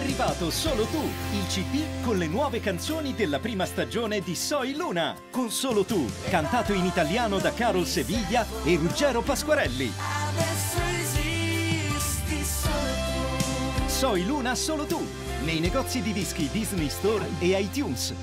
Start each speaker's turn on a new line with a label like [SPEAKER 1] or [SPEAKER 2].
[SPEAKER 1] arrivato Solo Tu, il CD con le nuove canzoni della prima stagione di Soy Luna. Con Solo Tu, cantato in italiano da Carol Seviglia e Ruggero Pasquarelli.
[SPEAKER 2] Adesso esisti solo tu.
[SPEAKER 1] Soy Luna Solo Tu, nei negozi di dischi Disney Store e iTunes.